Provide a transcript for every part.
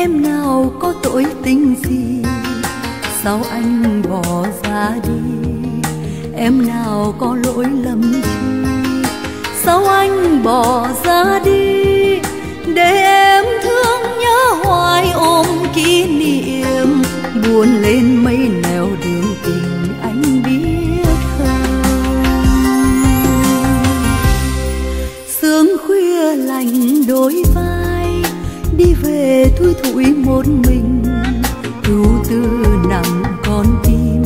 em nào có tội tình gì? Sao anh bỏ ra đi? Em nào có lỗi lầm gì? Sao anh bỏ ra đi? Để em thương nhớ hoài ôm kỷ niệm, buồn lên mây mình. Ưu tư nặng con tim,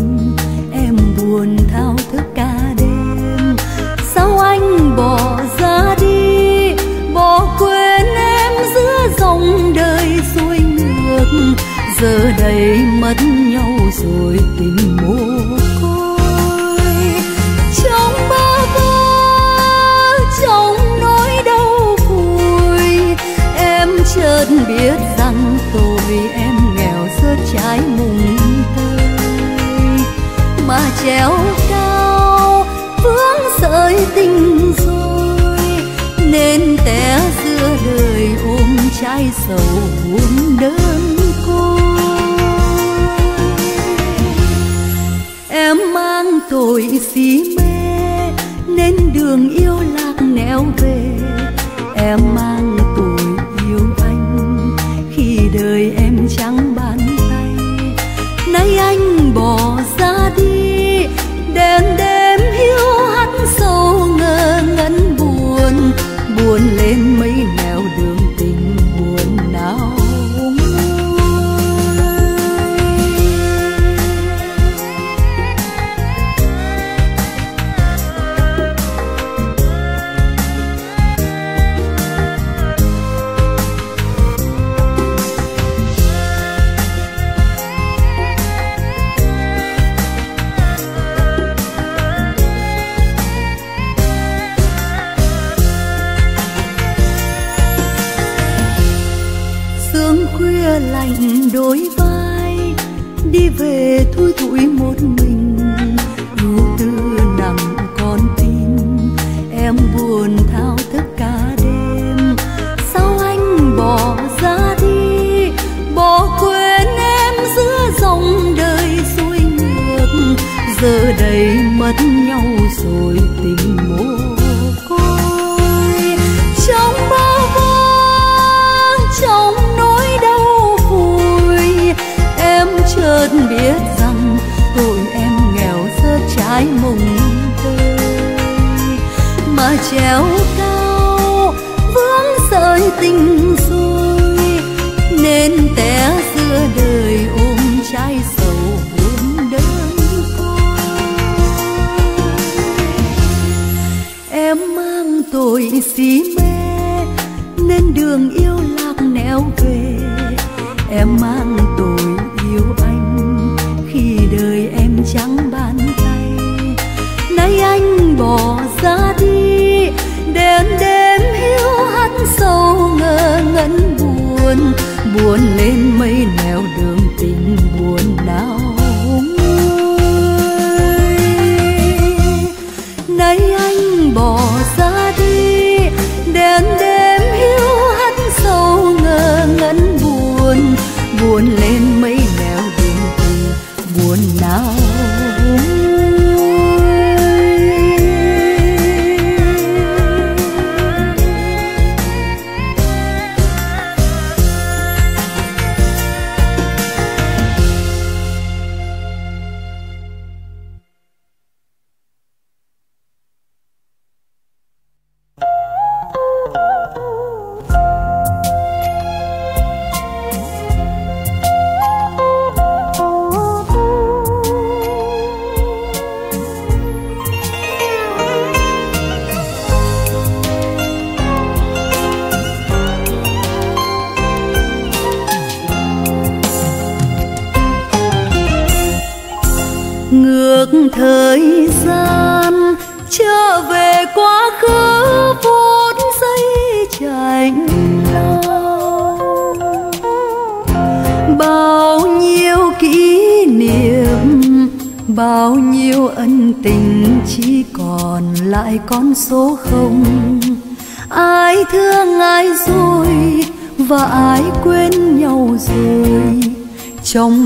em buồn thao thức cả đêm. Sao anh bỏ ra đi, bỏ quên em giữa dòng đời xuôi ngược. Giờ đây mất tội si mê nên đường yêu lạc nẻo về em mang trắng bàn tay. Nay anh bỏ ra đi, đêm đêm hiu hắt sâu ngơ ngẩn buồn buồn lên mây nào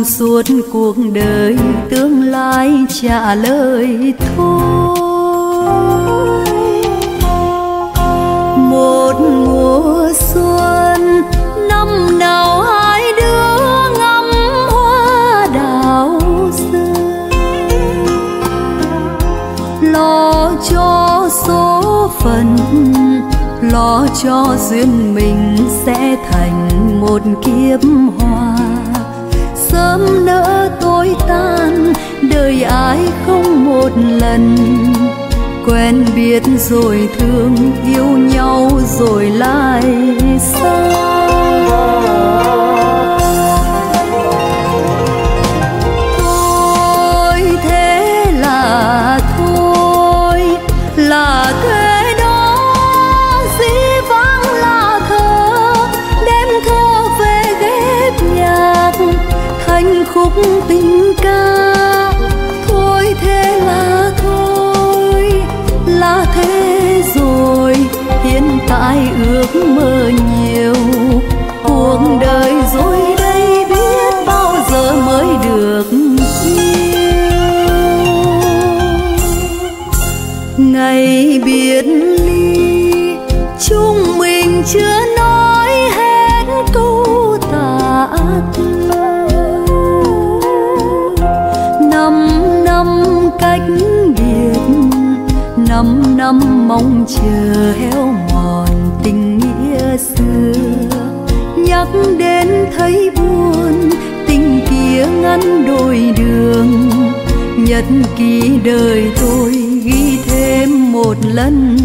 suốt cuộc đời, tương lai trả lời thôi. Một mùa xuân, năm nào hai đứa ngắm hoa đào rơi. Lo cho số phận, lo cho duyên mình sẽ thành một kiếp hoa sớm nỡ tối tan, đời ai không một lần. Quen biết rồi thương yêu nhau rồi lại xa. bình mong chờ héo mòn tình nghĩa xưa. Nhắc đến thấy buồn, tình kia ngăn đôi đường. Nhật ký đời tôi ghi thêm một lần.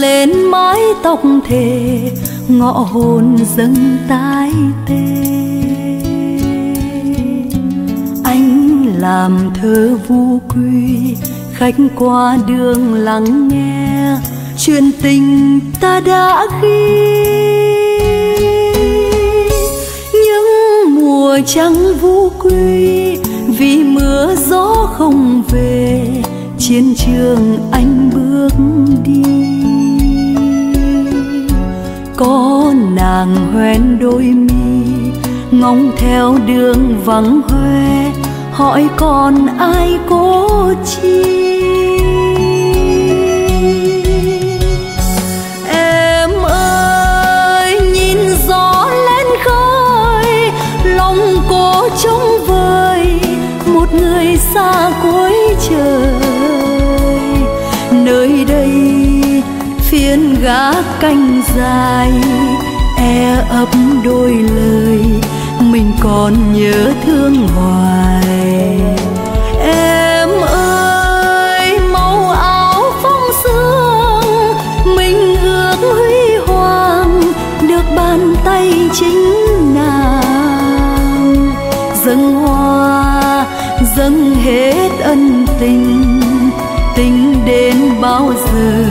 lên mái tóc thề, ngọ hồn dâng tái tê. Anh làm thơ vu quy, khách qua đường lắng nghe chuyện tình ta đã ghi. Những mùa trắng vu quy, vì mưa gió không về, chiến trường anh bước đi có nàng hoen đôi mi, ngóng theo đường vắng hoe, hỏi còn ai cố chi? Em ơi, nhìn gió lên khơi, lòng cô trống vời một người xa cuối trời. Gã gác canh dài e ấp đôi lời, mình còn nhớ thương hoài. Em ơi, màu áo phong sương, mình ước huy hoàng, được bàn tay chính nàng. Dâng hoa, dâng hết ân tình tình đến bao giờ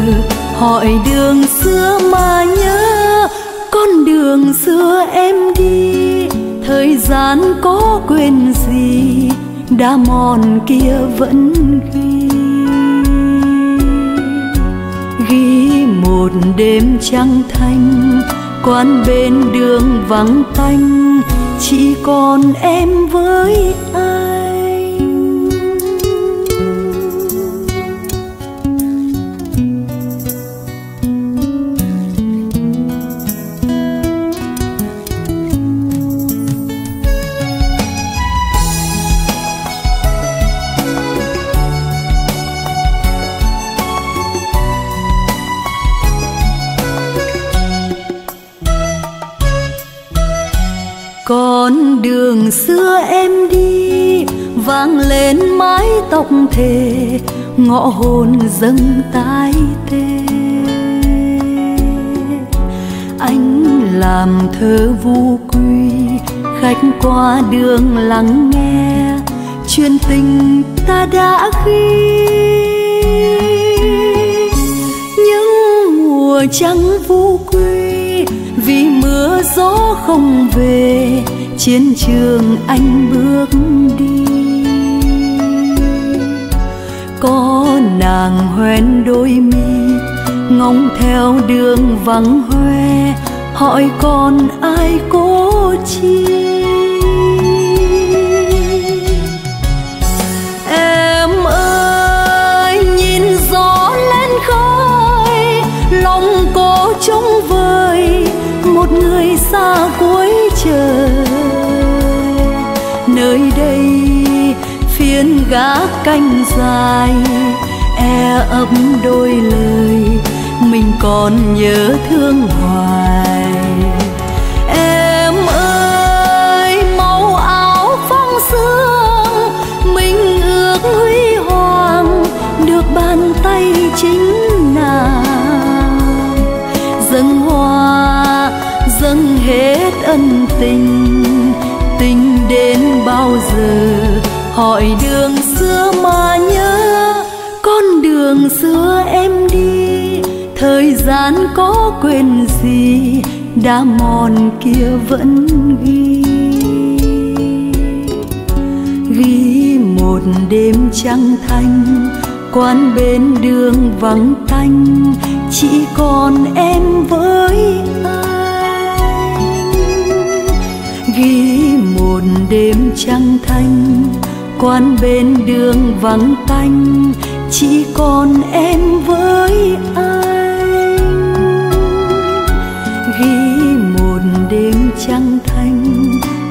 hỏi đường xưa mà nhớ, con đường xưa em đi. Thời gian có quên gì đã mòn kia vẫn ghi. Ghi một đêm trăng thanh quán bên đường vắng tanh. Chỉ còn em với tóc thề ngõ hồn dâng tái tê anh làm thơ vu quy, khách qua đường lắng nghe, chuyện tình ta đã ghi. Những mùa trắng vu quy, vì mưa gió không về, chiến trường anh bước đi có nàng hoen đôi mi, ngóng theo đường vắng hoe, hỏi còn ai cố chi? Em ơi, nhìn gió lên khơi, lòng cô trống vơi một người xa cuối trời. Nơi đây phiên gác canh dài e ấp đôi lời, mình còn nhớ thương hoài. Em ơi, màu áo phong sương, mình ước huy hoàng, được bàn tay chính nàng. Dâng hoa, dâng hết ân tình tình đến bao giờ, hỏi đi gian có quên gì, đã mòn kia vẫn ghi. Ghi một đêm trăng thanh quán bên đường vắng tanh. Chỉ còn em với anh. Ghi một đêm trăng thanh quán bên đường vắng tanh. Chỉ còn em với anh. Trăng thanh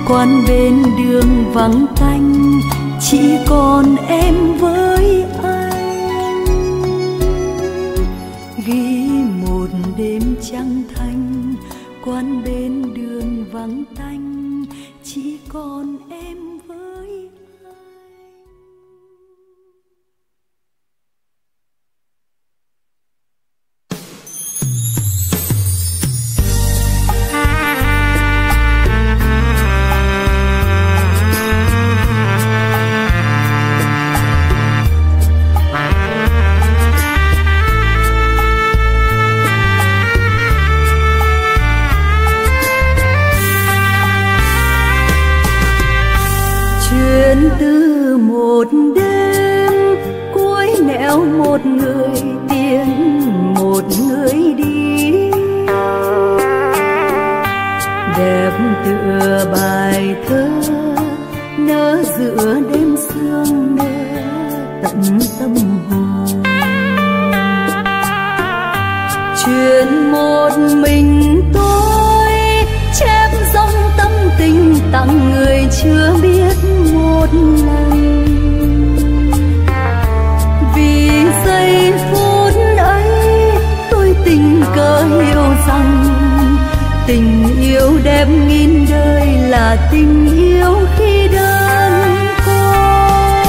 quan bên đường vắng tanh chỉ còn em với chuyện từ một đêm, cuối nẻo một người tiến, một người đi. Đẹp tựa bài thơ nỡ giữa đêm sương nơ tận tâm hồn. Chuyện một mình tôi, chép dòng tâm tình tặng người chưa biết. Tình yêu đẹp nghìn đời là tình yêu khi đơn côi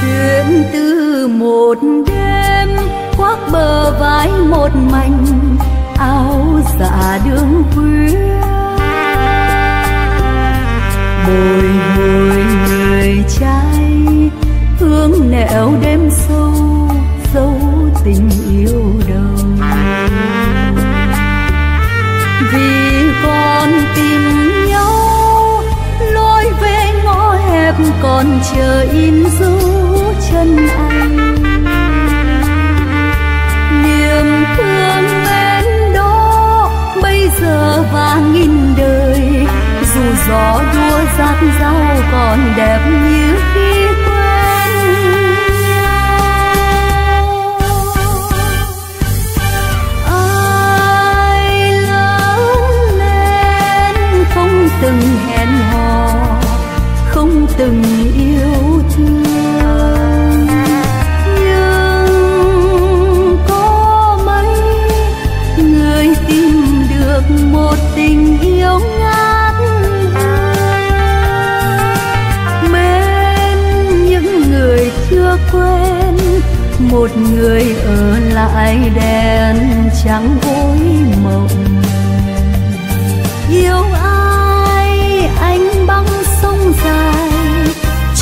chuyện từ một đêm, khoác bờ vai một mảnh, áo dạ đường khuya. Bồi hồi người trai hướng nẻo đêm sâu, dấu tình còn chờ in dấu chân anh. Niềm thương bên đó bây giờ và nghìn đời, dù gió đua rát rau còn đẹp như khi từng yêu thương. Nhưng có mấy người tìm được một tình yêu ngát mến những người chưa quen, một người ở lại đèn trắng vối mộng.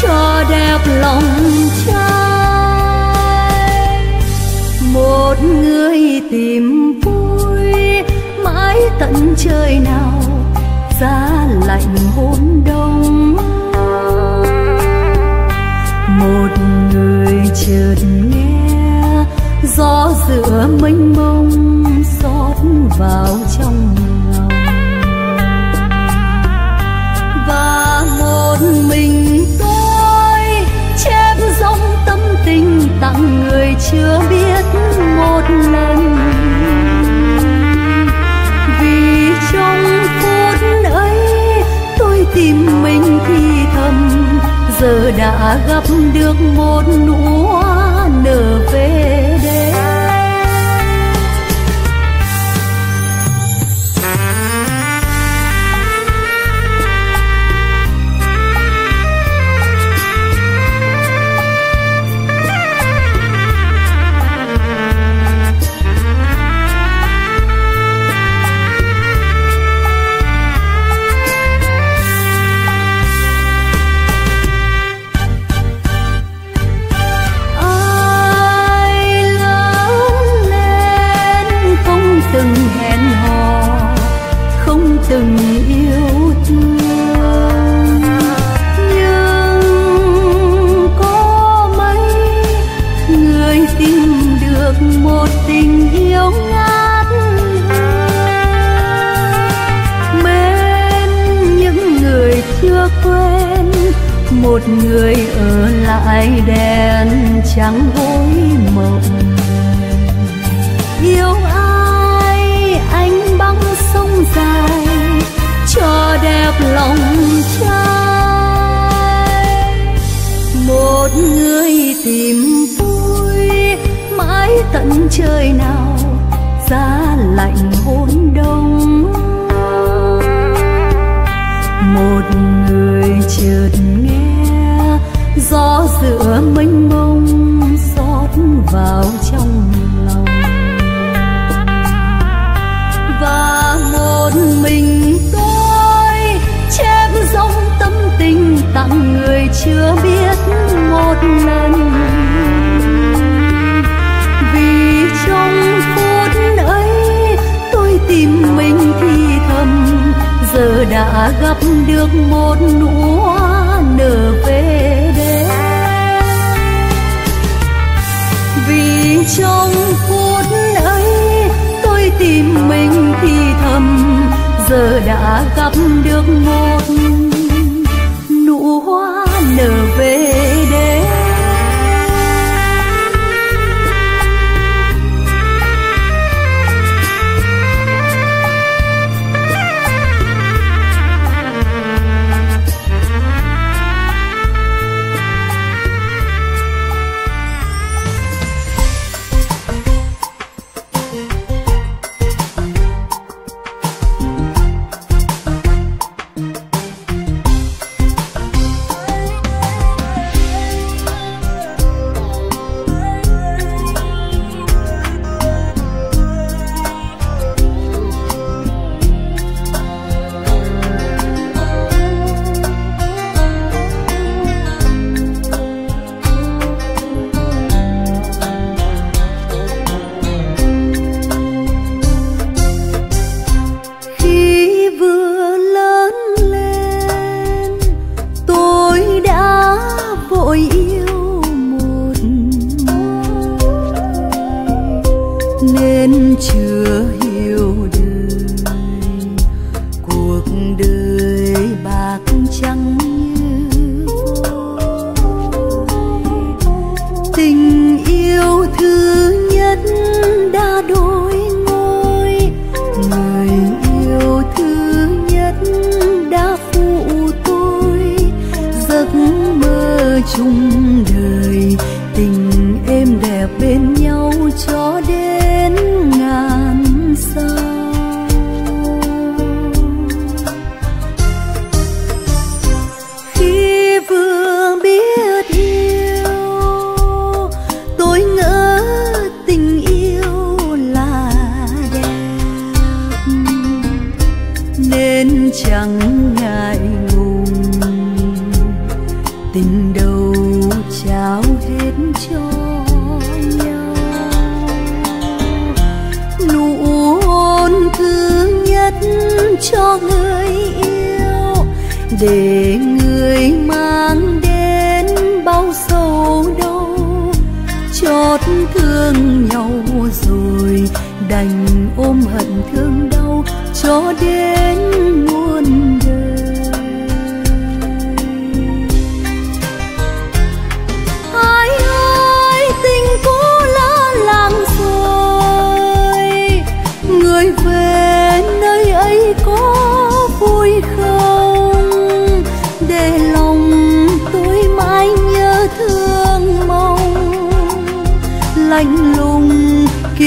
Cho đẹp lòng trai. Một người tìm vui mãi tận trời nào, giá lạnh hôm đông. Một người chợt nghe gió giữa mênh mông xót vào trong lòng. Và một mình tình tặng người chưa biết một lần. Vì trong phút ấy tôi tìm mình thì thầm, giờ đã gặp được một nụ hoa nở về. Một tình yêu ngát mến những người chưa quên một người ở lại đèn trắng gối mộng. Yêu ai anh băng sông dài, cho đẹp lòng trai. Một người tìm tận trời nào, giá lạnh hôn đông. Một người chợt nghe, gió giữa mênh mông xót vào trong lòng. Và một mình tôi chép dòng tâm tình tặng người chưa biết một lần. Giờ đã gặp được một nụ hoa nở về đêm. Vì trong phút ấy tôi tìm mình thì thầm, giờ đã gặp được một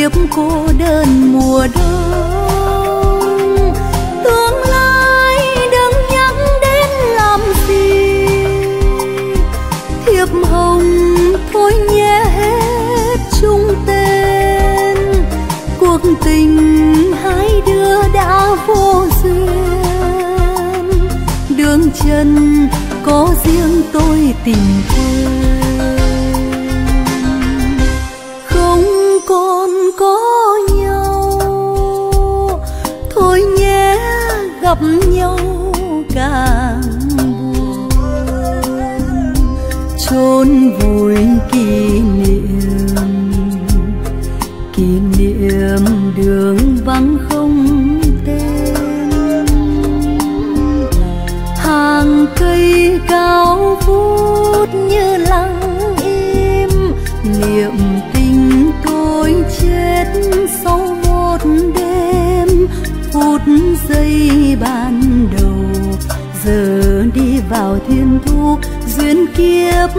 kiếp cô đơn mùa đông. Tương lai đừng nhắc đến làm gì. Thiệp hồng thôi nhé hết chung tên. Cuộc tình hai đứa đã vô duyên. Đường chân có riêng tôi tình gặp nhau càng buồn. Chôn vùi kỷ niệm kỷ niệm đường vắng kiếp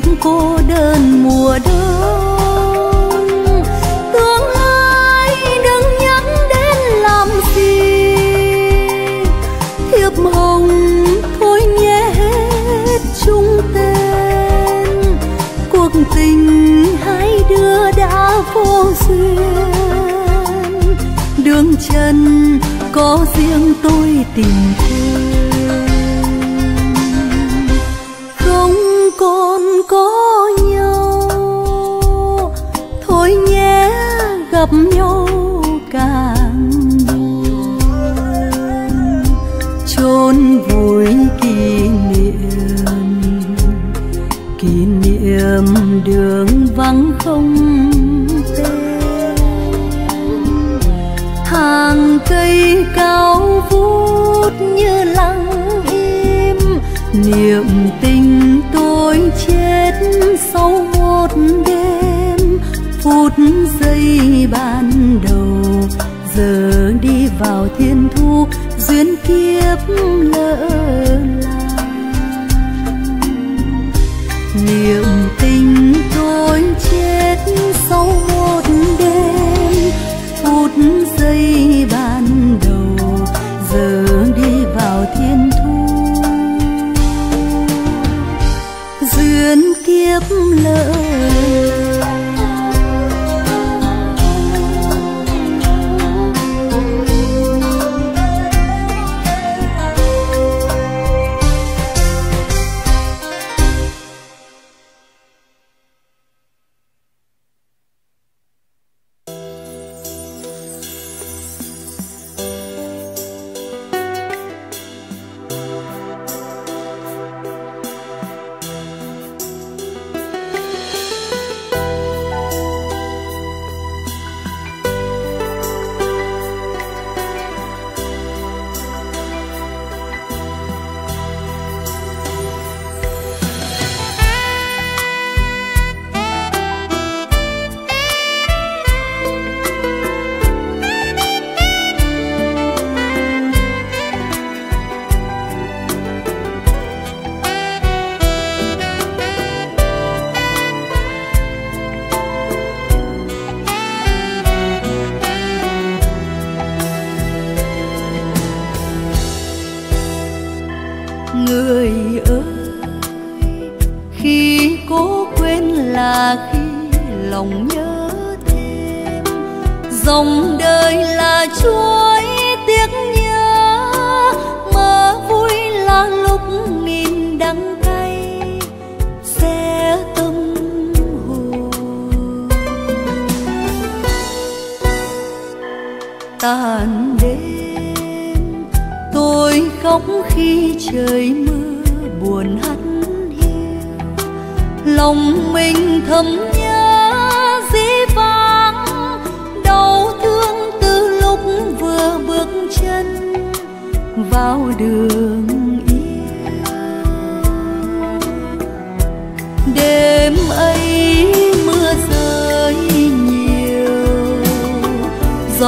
kiếp cô đơn mùa đông. Tương lai đừng nhắm đến làm gì. Thiệp hồng thôi nhé hết chung tên. Cuộc tình hai đứa đã vô duyên. Đường chân có riêng tôi tìm gặp nhau càng buồn chôn vùi kỷ niệm kỷ niệm đường vắng không tên. Hàng cây cao vút như lặng im niệm tình tôi chết sau một đêm phút nơi ban đầu giờ đi vào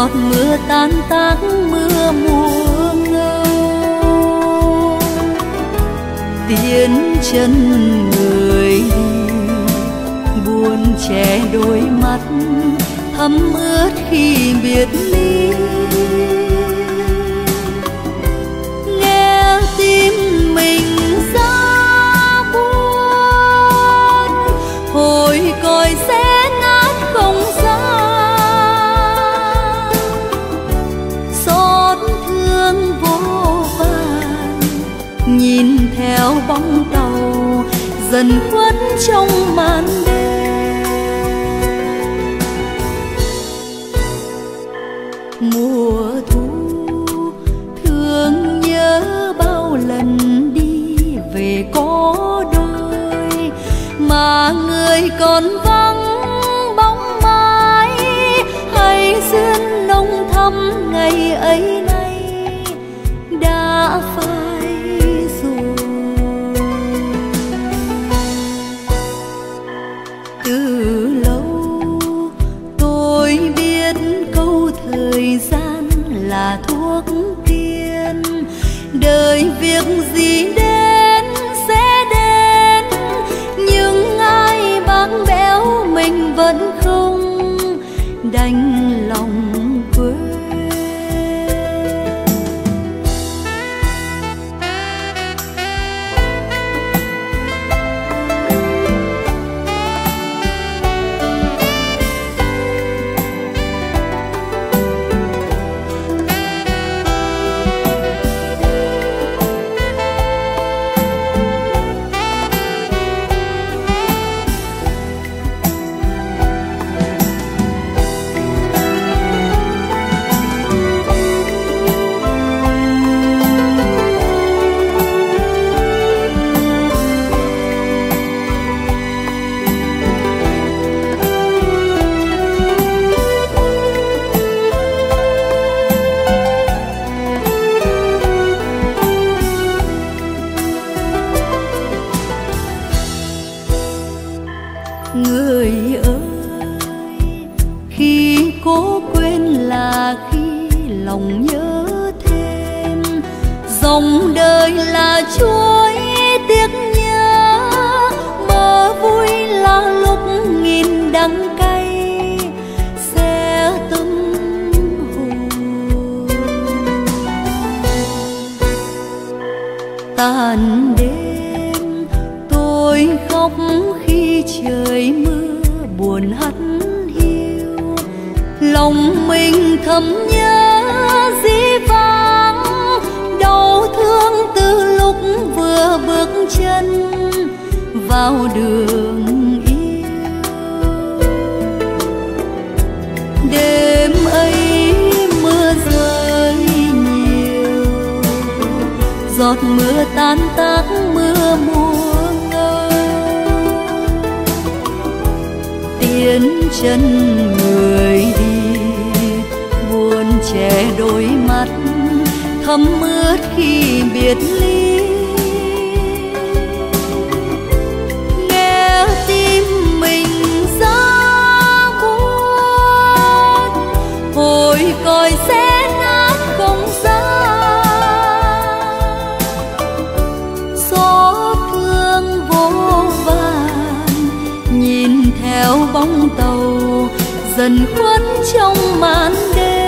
giọt mưa tan tác, mưa mùa ngâu tiến chân người, buồn che đôi mắt, thấm ướt khi biệt ly dần khuất trong màn đêm. Mùa thu thương nhớ bao lần đi về có đôi mà người còn vắng bóng mai hay duyên nông thắm ngày ấy dần khuất trong màn đêm.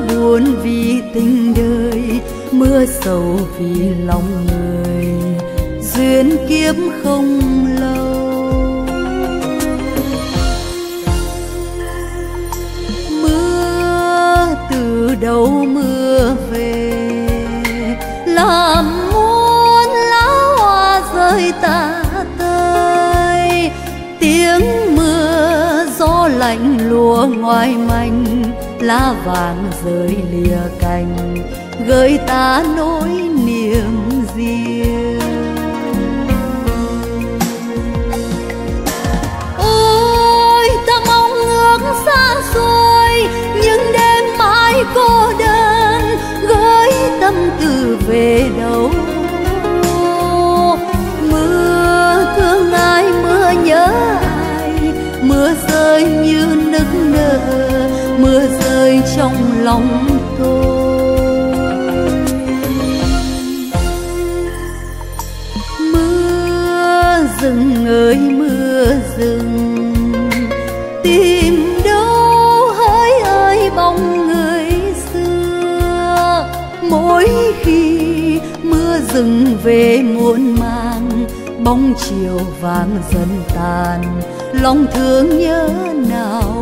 buồn vì tình đời, mưa sầu vì lòng người. Duyên kiếp không lâu. Mưa từ đâu mưa về, làm muôn lá hoa rơi tả tơi tiếng mưa gió lạnh lùa ngoài mành lá vàng rơi lìa cành, gợi ta nỗi niềm riêng. Ôi ta mong ngước xa xôi nhưng đêm mãi cô đơn, gửi tâm tư về đâu? Mưa thương ai, mưa nhớ ai, mưa rơi như nức nở mưa rơi trong lòng tôi. Mưa rừng ơi, mưa rừng, tìm đâu hỡi ơi bóng người xưa. Mỗi khi mưa rừng về muộn màng, bóng chiều vàng dần tàn. Lòng thương nhớ nào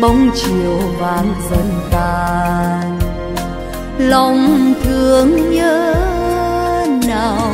bóng chiều vàng dần tàn. Lòng thương nhớ nào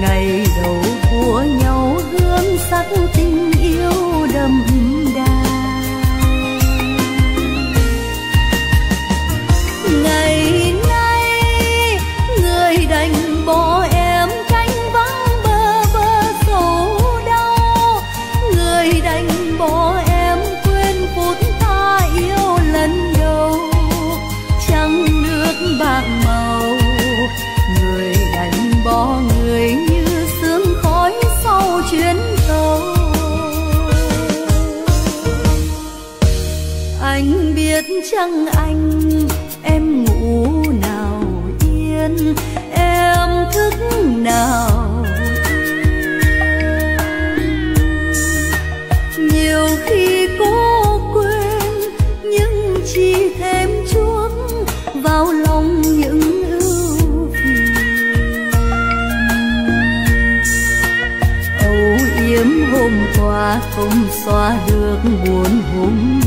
ngày đầu của nhau hương sắc tình xóa được buồn hùng.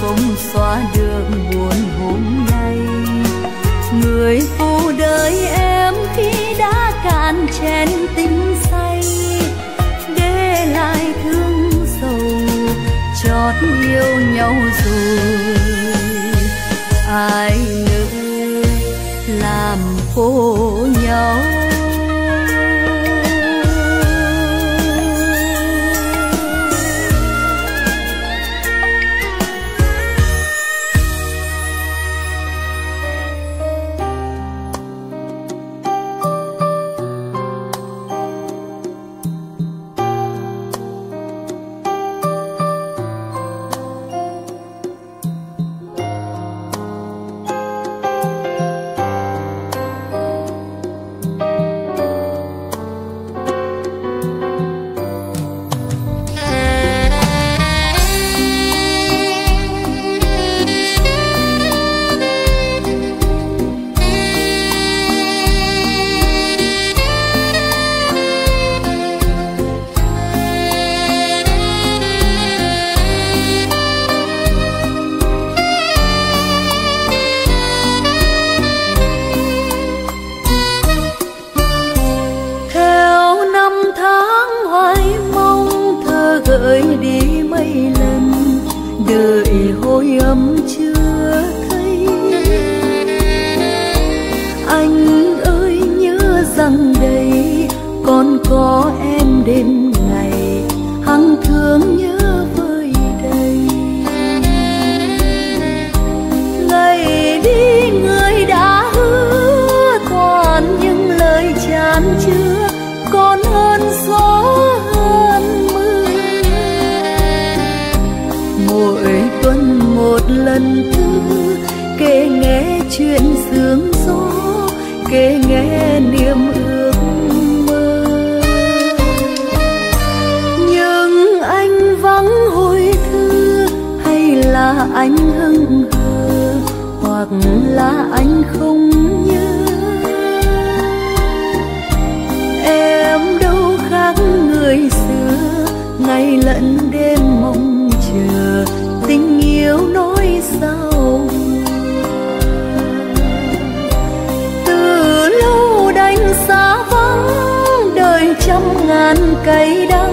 không xóa được buồn hôm nay. Người phụ đời em khi đã cạn chén tình say, để lại thương sầu, chót yêu nhau rồi. Ai ngờ làm cô không nhớ. Em đâu khác người xưa, ngày lẫn đêm mong chờ, tình yêu nói sao? Từ lâu đánh xa vắng, đời trăm ngàn cây đắng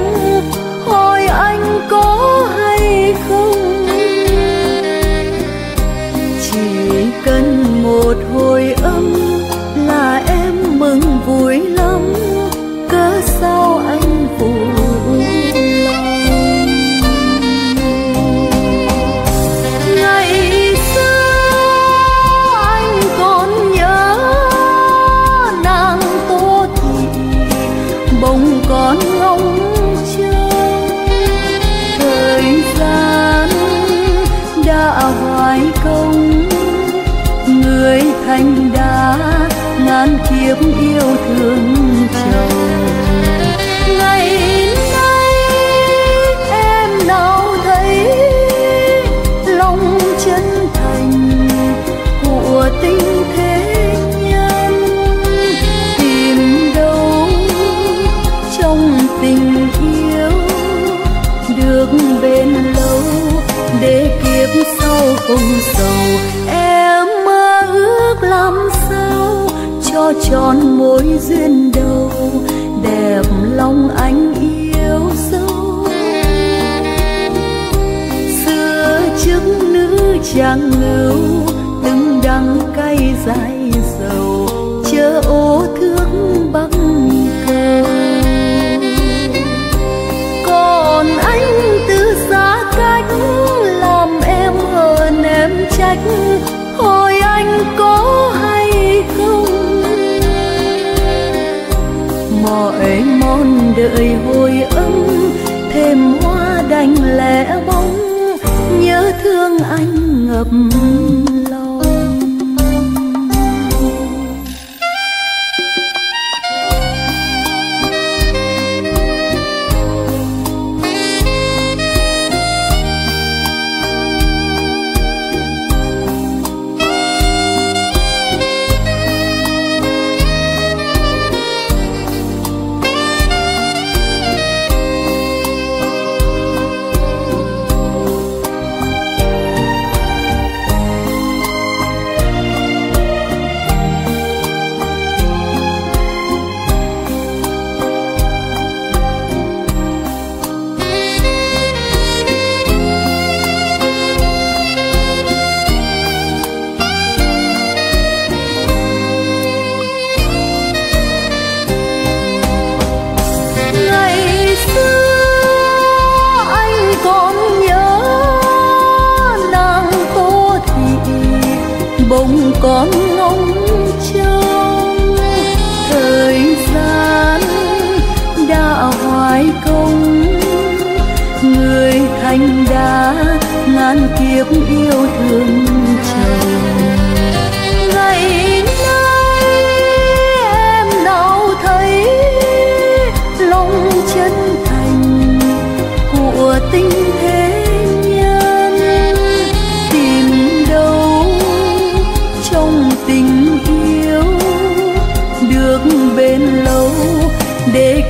trang lưu từng đắng cay dài dầu chờ ô thước bắc cầu còn anh từ xa cách làm em hờn, em trách hỏi anh có hay không? Mọi món đợi hồi âm thêm hoa đành lẻ bóng anh ngập ngừng.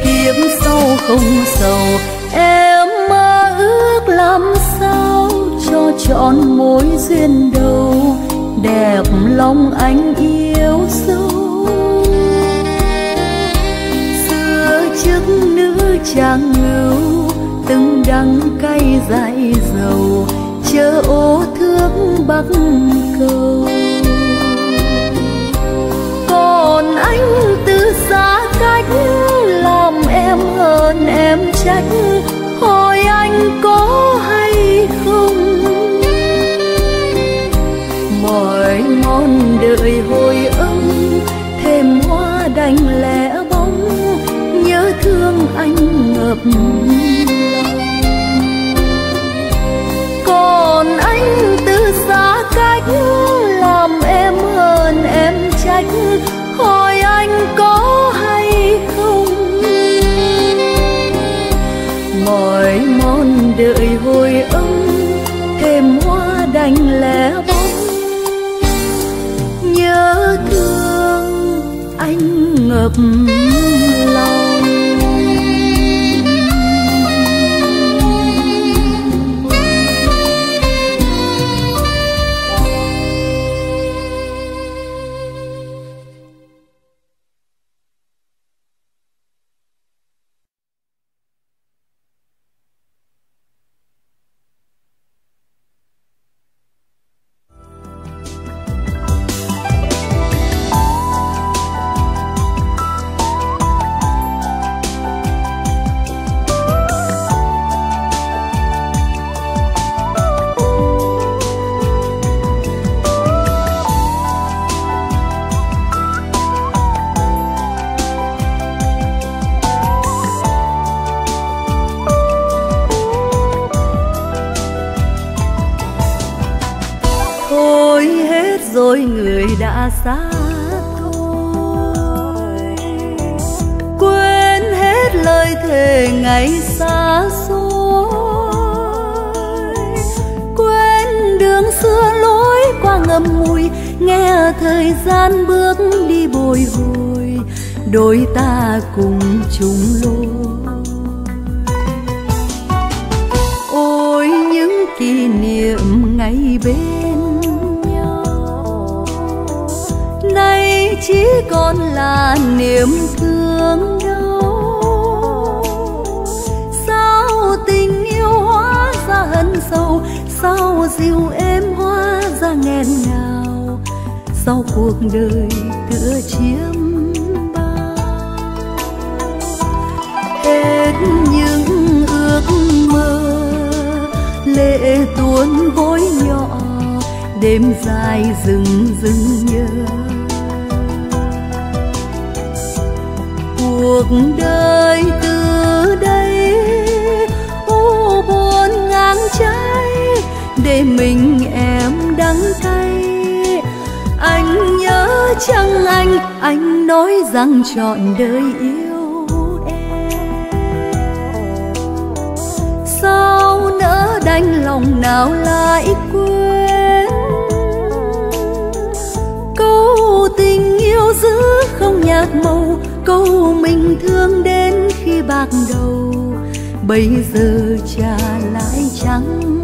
Kiếp sau không sầu. Em mơ ước làm sao cho trọn mối duyên đầu. Đẹp lòng anh yêu dấu xưa trước nữ chàng ngưu từng đắng cay dại dầu, chớ ô thước bắc cầu. Còn anh từ xa cách em hơn em trách hỏi anh có hay không? Mỏi mòn đợi hồi âm thêm hoa đành lẻ bóng, nhớ thương anh ngập còn anh từ xa cách làm em hơn em trách hỏi anh có mỏi mòn đợi hồi âm thêm hoa đành lẻ bóng nhớ thương anh ngập đã xa thôi. Quên hết lời thề ngày xa xôi. Quên đường xưa lối qua ngầm mùi nghe thời gian bước đi bồi hồi. Đôi ta cùng chung lối. con là niềm thương đau sao tình yêu hóa ra hận sâu, sao dịu êm hóa ra nghẹn ngào. Sau cuộc đời tựa chiếm hết những ước mơ, lệ tuôn gối nhỏ, đêm dài rừng rừng nhớ. Cuộc đời từ đây. Ô, buồn ngang trái, để mình em đắng cay. Anh nhớ chăng anh anh nói rằng trọn đời yêu em. Sao nỡ đành lòng nào lại quên? Câu tình yêu giữ không nhạt màu mình thương đến khi bạc đầu. Bây giờ trả lại trắng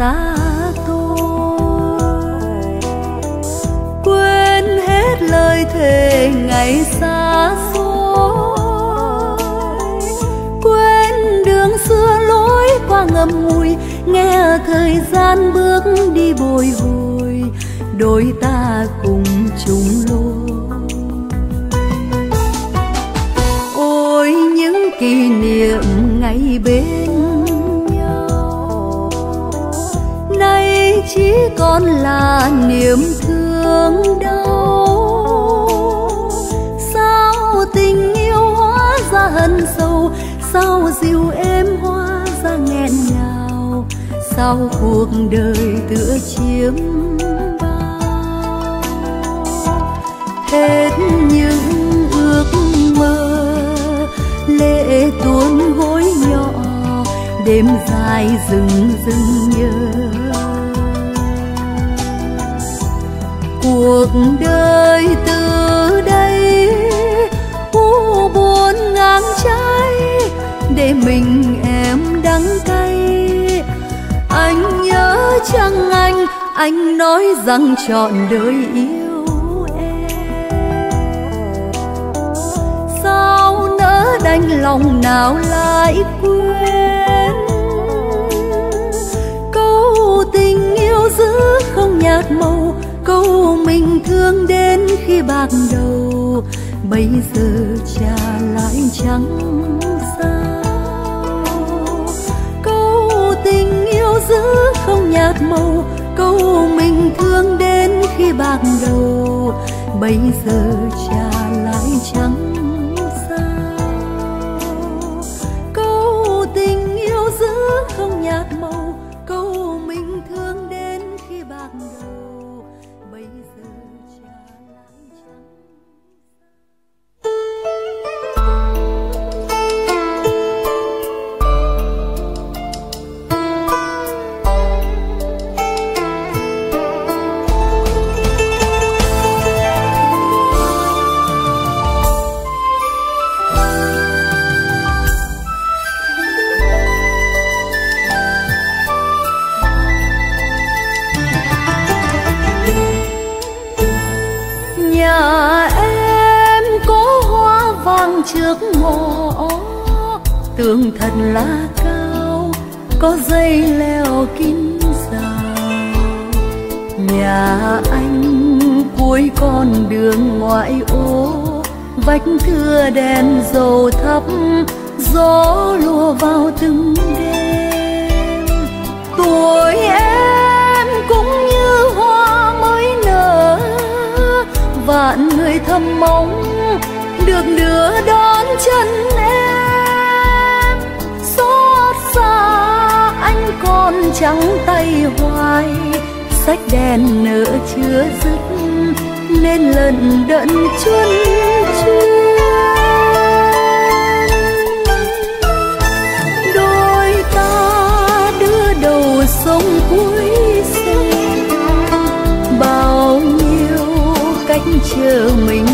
xa cuộc đời từ đây. U buồn ngang trái để mình em đắng cay. Anh nhớ chăng anh anh nói rằng trọn đời yêu em. Sao nỡ đành lòng nào lại quên? Câu tình yêu giữ không nhạt màu câu mình thương đến khi bạc đầu. Bây giờ trả lại trắng sao. Câu tình yêu giữ không nhạt màu. Câu mình thương đến khi bạc đầu. Bây giờ trả có dây leo kín rào. Nhà anh cuối con đường ngoại ô, vách thưa đèn dầu thấp gió lùa vào từng đêm. Tuổi em cũng như hoa mới nở, vạn người thầm mong trắng tay hoài, sách đèn nở chưa dứt, nên lần đận chuân chuyên. Đôi ta đưa đầu sông cuối sông bao nhiêu cách chờ mình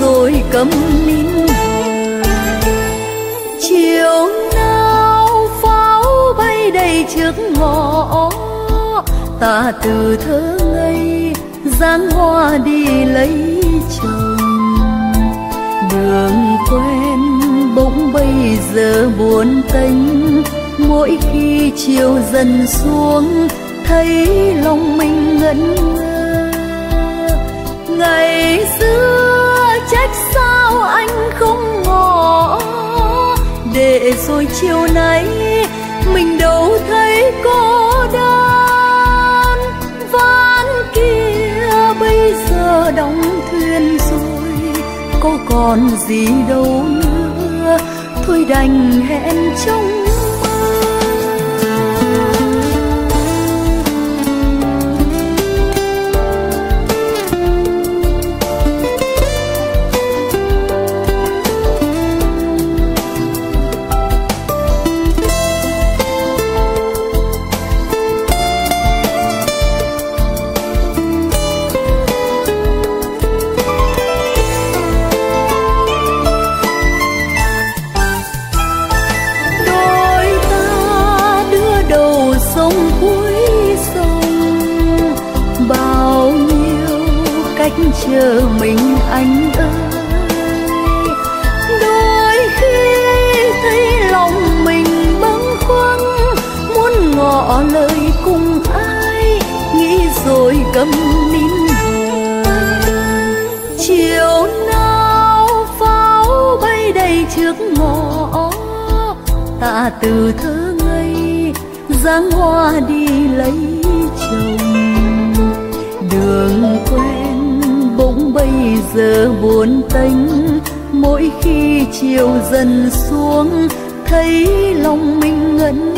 rồi cầm linh hoài chiều nào pháo bay đầy trước ngõ, ta từ thơ ngây giang hoa đi lấy chồng. Đường quen bỗng bây giờ buồn tênh, mỗi khi chiều dần xuống, thấy lòng mình ngẩn ngơ. Ngày xưa trách sao anh không ngỏ. Để rồi chiều nay mình đâu thấy cô đơn ván kia bây giờ đóng thuyền rồi, có còn gì đâu nữa. Thôi đành hẹn trong chờ mình anh ơi. Đôi khi thấy lòng mình bâng khuâng, muốn ngỏ lời cùng ai, nghĩ rồi cầm nín chiều nào pháo bay đầy trước ngõ ta từ thơ ngây giang hoa đi lấy chồng. Đường quen bây giờ buồn tênh. Mỗi khi chiều dần xuống, thấy lòng mình ngẩn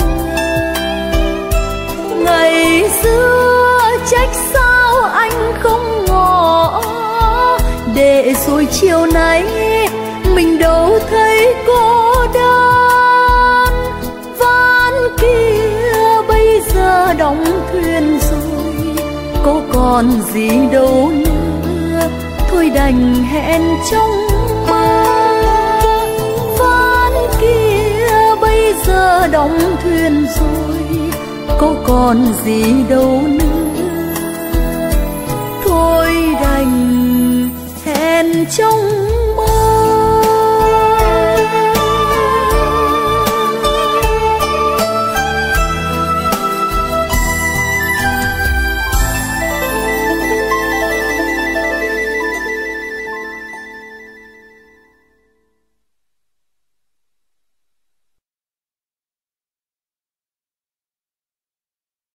ngày xưa trách sao anh không ngỏ, để rồi chiều nay mình đâu thấy cô đơn. Van kia bây giờ đóng thuyền rồi, có còn gì đâu nữa thôi đành hẹn trong mơ ván kia bây giờ đóng thuyền rồi, có còn gì đâu nữa. Thôi đành hẹn trong